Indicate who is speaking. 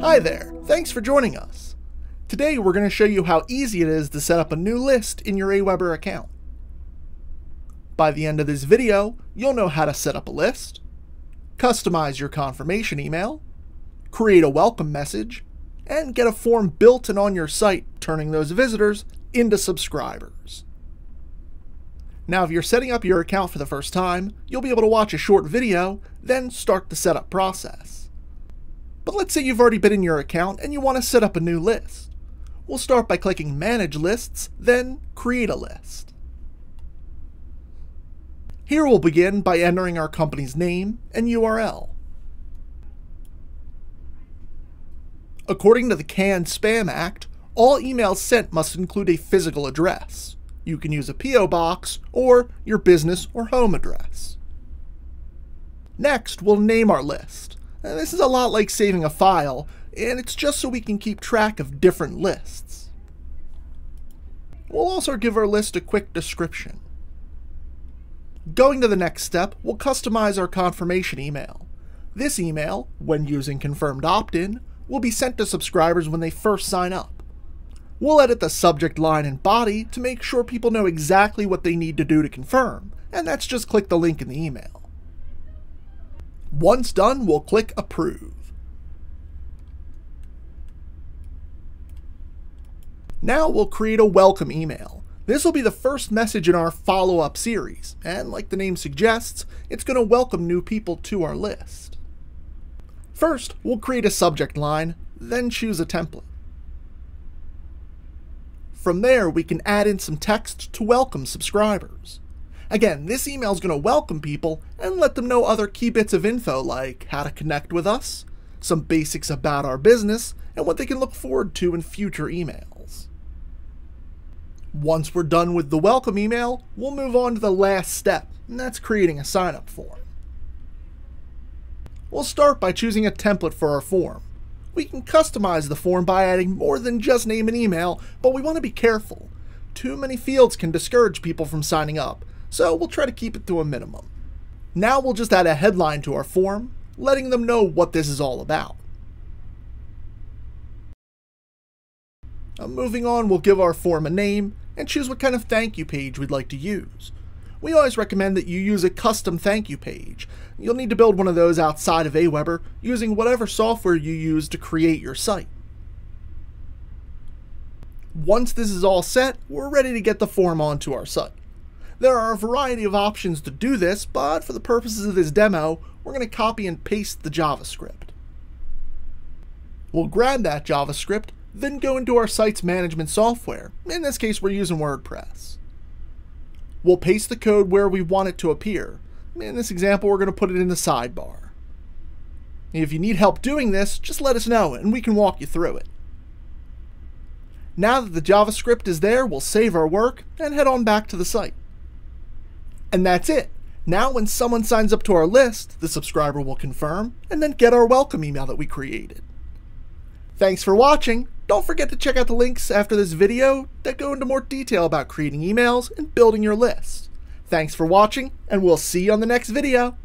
Speaker 1: Hi there, thanks for joining us. Today we're going to show you how easy it is to set up a new list in your Aweber account. By the end of this video, you'll know how to set up a list, customize your confirmation email, create a welcome message, and get a form built and on your site, turning those visitors into subscribers. Now, if you're setting up your account for the first time, you'll be able to watch a short video, then start the setup process. But let's say you've already been in your account and you want to set up a new list. We'll start by clicking Manage Lists, then Create a List. Here we'll begin by entering our company's name and URL. According to the CAN-SPAM Act, all emails sent must include a physical address. You can use a P.O. box or your business or home address. Next, we'll name our list. And this is a lot like saving a file, and it's just so we can keep track of different lists. We'll also give our list a quick description. Going to the next step, we'll customize our confirmation email. This email, when using confirmed opt-in, will be sent to subscribers when they first sign up. We'll edit the subject line and body to make sure people know exactly what they need to do to confirm, and that's just click the link in the email. Once done, we'll click Approve. Now we'll create a welcome email. This will be the first message in our follow-up series, and like the name suggests, it's going to welcome new people to our list. First, we'll create a subject line, then choose a template. From there, we can add in some text to welcome subscribers. Again, this email is going to welcome people and let them know other key bits of info like how to connect with us, some basics about our business, and what they can look forward to in future emails. Once we're done with the welcome email, we'll move on to the last step, and that's creating a sign-up form. We'll start by choosing a template for our form. We can customize the form by adding more than just name and email, but we want to be careful. Too many fields can discourage people from signing up, so we'll try to keep it to a minimum. Now we'll just add a headline to our form, letting them know what this is all about. Now moving on, we'll give our form a name and choose what kind of thank you page we'd like to use. We always recommend that you use a custom thank you page. You'll need to build one of those outside of Aweber using whatever software you use to create your site. Once this is all set, we're ready to get the form onto our site. There are a variety of options to do this, but for the purposes of this demo, we're going to copy and paste the JavaScript. We'll grab that JavaScript, then go into our site's management software. In this case, we're using WordPress. We'll paste the code where we want it to appear. In this example, we're going to put it in the sidebar. If you need help doing this, just let us know and we can walk you through it. Now that the JavaScript is there, we'll save our work and head on back to the site. And that's it. Now when someone signs up to our list, the subscriber will confirm and then get our welcome email that we created. Thanks for watching. Don't forget to check out the links after this video that go into more detail about creating emails and building your list. Thanks for watching, and we'll see you on the next video.